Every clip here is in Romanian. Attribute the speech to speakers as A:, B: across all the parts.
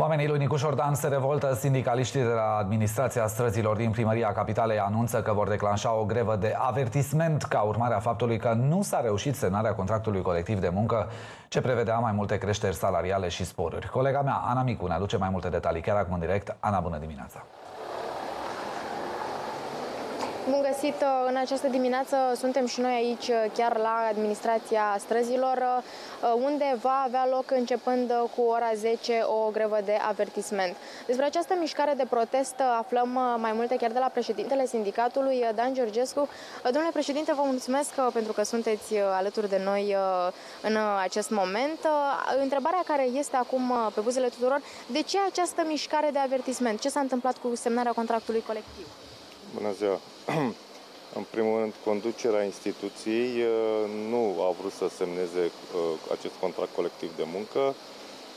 A: Oamenii lui Nicuș Șordan se revoltă. Sindicaliștii de la administrația străzilor din primăria capitalei anunță că vor declanșa o grevă de avertisment ca urmare a faptului că nu s-a reușit semnarea contractului colectiv de muncă ce prevedea mai multe creșteri salariale și sporuri. Colega mea, Ana Micu, ne aduce mai multe detalii chiar acum în direct. Ana, bună dimineața!
B: Bun găsit! În această dimineață suntem și noi aici, chiar la administrația străzilor, unde va avea loc, începând cu ora 10, o grevă de avertisment. Despre această mișcare de protest aflăm mai multe chiar de la președintele sindicatului, Dan Georgescu. Domnule președinte, vă mulțumesc pentru că sunteți alături de noi în acest moment. Întrebarea care este acum pe buzele tuturor, de ce această mișcare de avertisment? Ce s-a întâmplat cu semnarea contractului colectiv?
C: Bună ziua! În primul rând, conducerea instituției uh, nu a vrut să semneze uh, acest contract colectiv de muncă,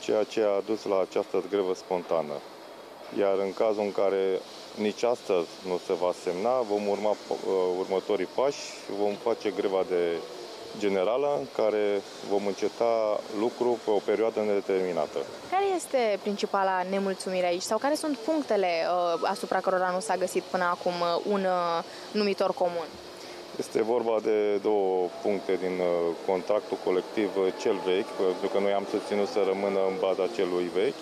C: ceea ce a dus la această grevă spontană. Iar în cazul în care nici astăzi nu se va semna, vom urma uh, următorii pași, vom face greva de generală în care vom înceta lucru pe o perioadă nedeterminată.
B: Care este principala nemulțumire aici sau care sunt punctele uh, asupra cărora nu s-a găsit până acum uh, un uh, numitor comun?
C: Este vorba de două puncte din uh, contractul colectiv uh, cel vechi, pentru că noi am susținut să rămână în baza celui vechi,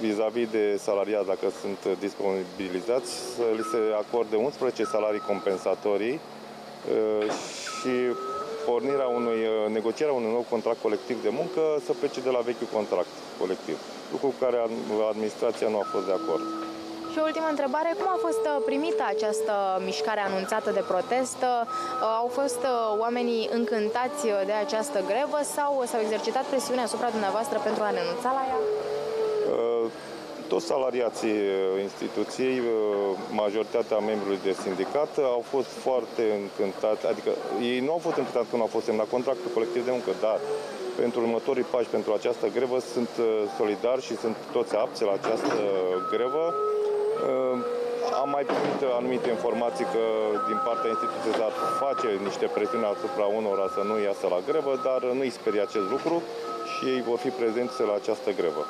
C: vis-a-vis -vis de salariați, dacă sunt disponibilizați, să li se acorde 11 salarii compensatorii și pornirea unui, uh, negocierea unui nou contract colectiv de muncă să plece de la vechiul contract colectiv, lucru cu care administrația nu a fost de acord.
B: Și o ultimă întrebare, cum a fost uh, primită această mișcare anunțată de protest? Uh, au fost oamenii încântați de această grevă sau s-au exercitat presiune asupra dumneavoastră pentru a renunța la ea?
C: Toți salariații uh, instituției, uh, majoritatea membrilor de sindicat au fost foarte încântați, adică ei nu au fost încântați când au fost semnat contractul colectiv de muncă, dar pentru următorii pași, pentru această grevă, sunt uh, solidari și sunt toți apți la această grevă. Am mai primit anumite informații că din partea instituției s-ar face niște presiuni asupra unora să nu iasă la grevă, dar nu-i sperie acest lucru și ei vor fi prezenți la această grevă.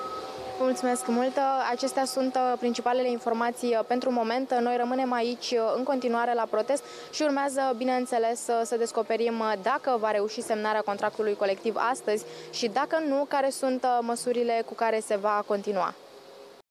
B: Vă mulțumesc mult. Acestea sunt uh, principalele informații uh, pentru moment. Noi rămânem aici uh, în continuare la protest și urmează, bineînțeles, să descoperim dacă va reuși semnarea contractului colectiv astăzi și dacă nu, care sunt măsurile cu care se va continua.